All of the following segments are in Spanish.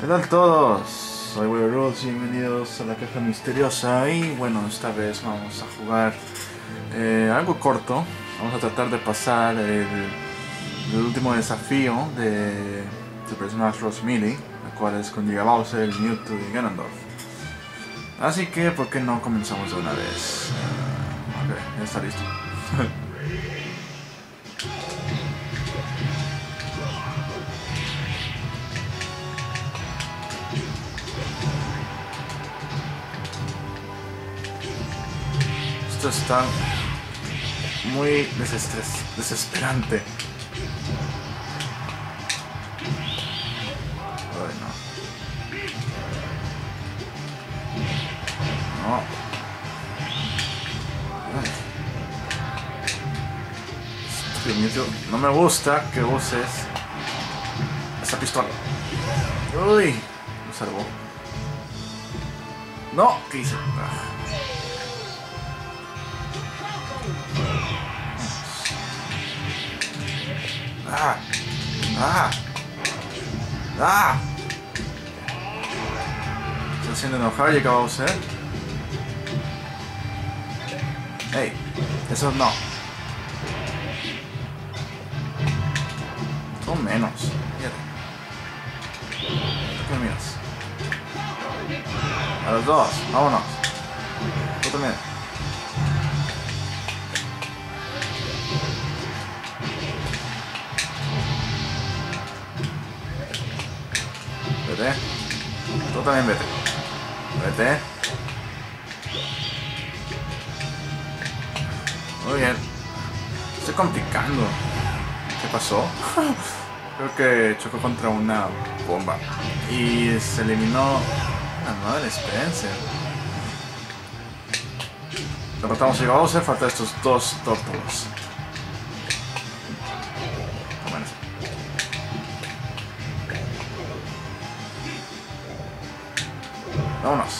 ¿Qué tal todos? Soy Roots, bienvenidos a la caja misteriosa y bueno, esta vez vamos a jugar eh, algo corto. Vamos a tratar de pasar el, último desafío de Smash Bros. Melee, el cual es con Giga Bowser, Mewtwo y Ganondorf. Así que, ¿por qué no comenzamos de una vez? Eh, ok, ya está listo. Esto está muy desestres- desesperante. Ay, no. Yo- no me gusta que uses esa pistola. Uy, lo salvó. No, ¿qué hice? Ah. Ah. Ah. Ah. Está haciendo enojar y acaba Bowser. Hey, eso no. Tú menos. Fíjate. ¿Qué me miras? A los dos, vámonos. Tú también. Vete. Tú también vete. Vete. Muy bien. Estoy complicando. ¿Qué pasó? Creo que chocó contra una bomba. Y se eliminó la madre Spencer. Derrotamos a Bowser, falta estos dos tórtolos. Vámonos.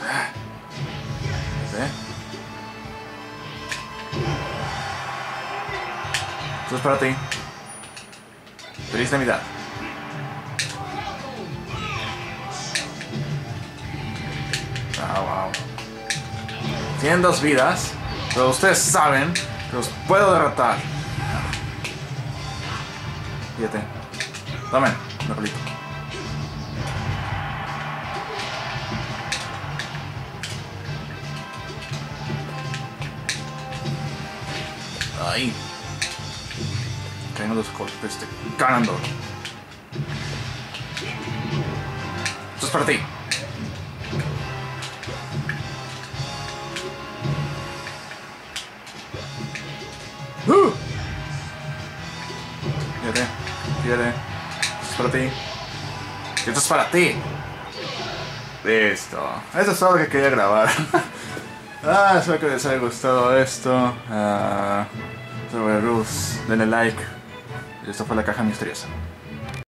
Ah. Es para ti. Feliz Navidad. Ah, wow. Tienen dos vidas, pero ustedes saben que los puedo derrotar. Fíjate. Tomen, un pelito. Ahí. Cayendo los golpes de Ganondorf. Esto es para ti. ¡Uh! Esto es para ti. Esto es para ti. Listo. Eso es todo lo que quería grabar. ah, espero que les haya gustado esto. Ah, soy Ruth. Denle like. Y esto fue la caja misteriosa.